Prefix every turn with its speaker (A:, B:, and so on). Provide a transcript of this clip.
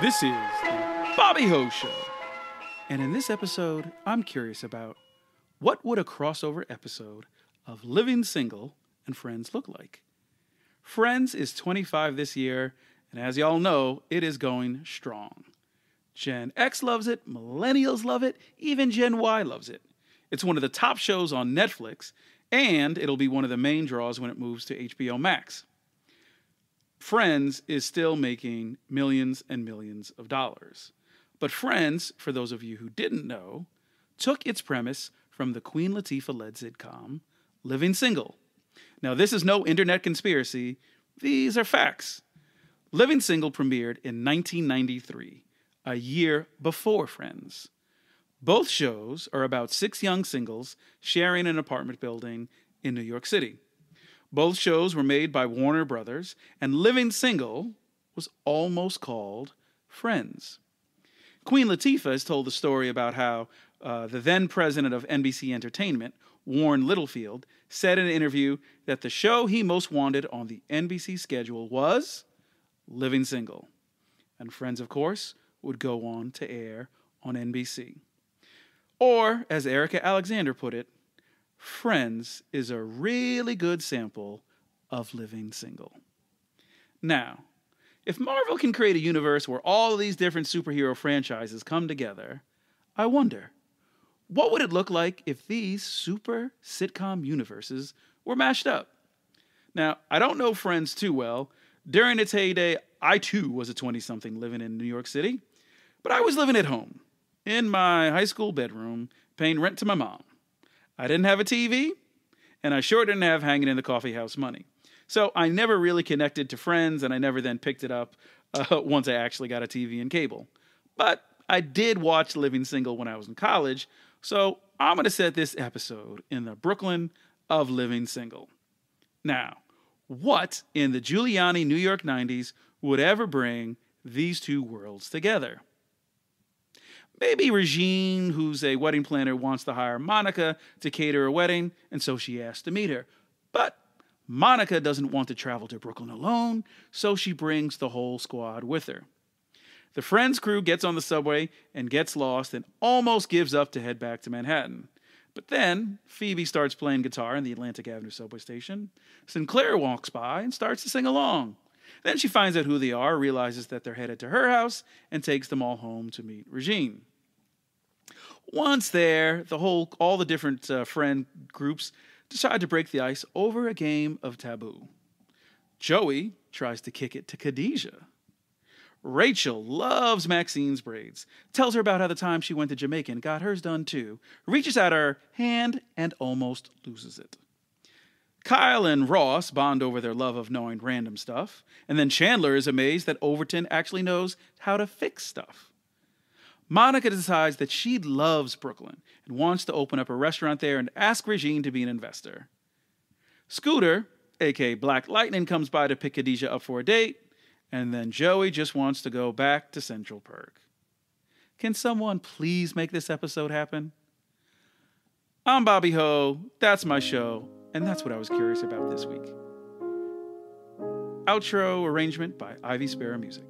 A: This is the Bobby Ho Show. And in this episode, I'm curious about what would a crossover episode of Living Single and Friends look like? Friends is 25 this year, and as y'all know, it is going strong. Gen X loves it, millennials love it, even Gen Y loves it. It's one of the top shows on Netflix, and it'll be one of the main draws when it moves to HBO Max. Friends is still making millions and millions of dollars. But Friends, for those of you who didn't know, took its premise from the Queen Latifah led sitcom Living Single. Now, this is no internet conspiracy, these are facts. Living Single premiered in 1993, a year before Friends. Both shows are about six young singles sharing an apartment building in New York City. Both shows were made by Warner Brothers, and Living Single was almost called Friends. Queen Latifah has told the story about how uh, the then president of NBC Entertainment, Warren Littlefield, said in an interview that the show he most wanted on the NBC schedule was Living Single. And Friends, of course, would go on to air on NBC. Or, as Erika Alexander put it, Friends is a really good sample of Living Single. Now, if Marvel can create a universe where all these different superhero franchises come together, I wonder, what would it look like if these super sitcom universes were mashed up? Now, I don't know Friends too well. During its heyday, I too was a 20 something living in New York City, but I was living at home, in my high school bedroom, paying rent to my mom. I didn't have a TV, and I sure didn't have hanging in the coffee house money. So I never really connected to friends, and I never then picked it up uh, once I actually got a TV and cable. But I did watch Living Single when I was in college, so I'm going to set this episode in the Brooklyn of Living Single. Now, what in the Giuliani New York 90s would ever bring these two worlds together? Maybe Regine, who's a wedding planner, wants to hire Monica to cater a wedding, and so she asks to meet her. But Monica doesn't want to travel to Brooklyn alone, so she brings the whole squad with her. The Friends crew gets on the subway and gets lost and almost gives up to head back to Manhattan. But then Phoebe starts playing guitar in the Atlantic Avenue subway station. Synclaire walks by and starts to sing along. Then she finds out who they are, realizes that they're headed to her house, and takes them all home to meet Regine. Once there, the whole all the different uh, friend groups decide to break the ice over a game of taboo. Joey tries to kick it to Khadijah. Rachel loves Maxine's braids, tells her about how the time she went to Jamaica and got hers done too, reaches out her hand and almost loses it. Kyle and Ross bond over their love of knowing random stuff, and then Chandler is amazed that Overton actually knows how to fix stuff. Monica decides that she loves Brooklyn and wants to open up a restaurant there and ask Regine to be an investor. Scooter, aka Black Lightning, comes by to pick Khadijah up for a date, and then Joey just wants to go back to Central Perk. Can someone please make this episode happen? I'm Bobby Ho, that's my show, and that's what I was curious about this week. Outro arrangement by Ivy Sparrow Music.